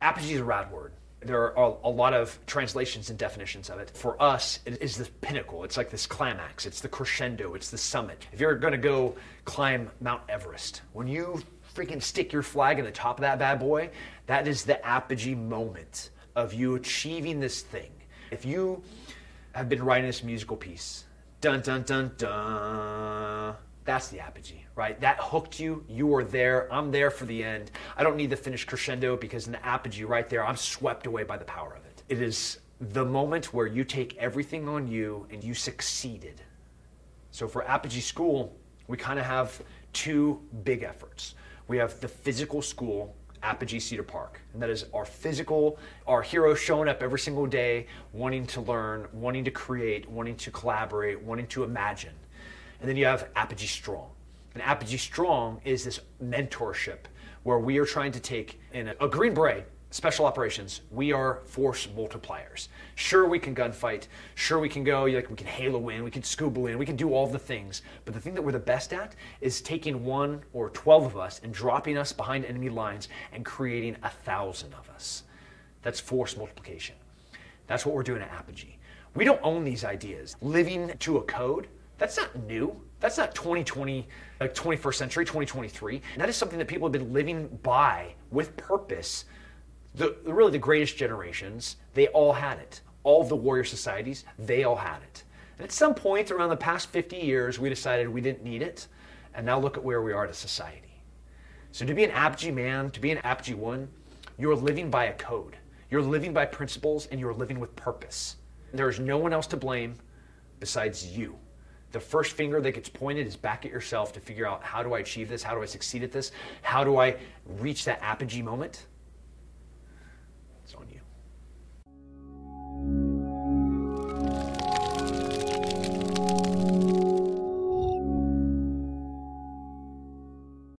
Apogee is a rad word. There are a lot of translations and definitions of it. For us, it is the pinnacle. It's like this climax. It's the crescendo. It's the summit. If you're going to go climb Mount Everest, when you freaking stick your flag in the top of that bad boy, that is the apogee moment of you achieving this thing. If you have been writing this musical piece, dun dun dun dun, that's the apogee, right? That hooked you. You were there. I'm there for the end. I don't need the finished crescendo because in the apogee right there, I'm swept away by the power of it. It is the moment where you take everything on you and you succeeded. So for Apogee School, we kind of have two big efforts. We have the physical school, Apogee Cedar Park, and that is our physical, our heroes showing up every single day, wanting to learn, wanting to create, wanting to collaborate, wanting to imagine. And then you have Apogee Strong. And Apogee Strong is this mentorship where we are trying to take in a, a Green Beret, special operations, we are force multipliers. Sure, we can gunfight. Sure, we can go, like we can halo in, we can scuba in, we can do all the things. But the thing that we're the best at is taking one or 12 of us and dropping us behind enemy lines and creating a thousand of us. That's force multiplication. That's what we're doing at Apogee. We don't own these ideas. Living to a code, that's not new. That's not 2020, like 21st century, 2023. And that is something that people have been living by with purpose. The, really, the greatest generations, they all had it. All the warrior societies, they all had it. And at some point around the past 50 years, we decided we didn't need it. And now look at where we are as a society. So to be an Apogee man, to be an Apogee one, you're living by a code. You're living by principles and you're living with purpose. There is no one else to blame besides you the first finger that gets pointed is back at yourself to figure out how do I achieve this? How do I succeed at this? How do I reach that apogee moment?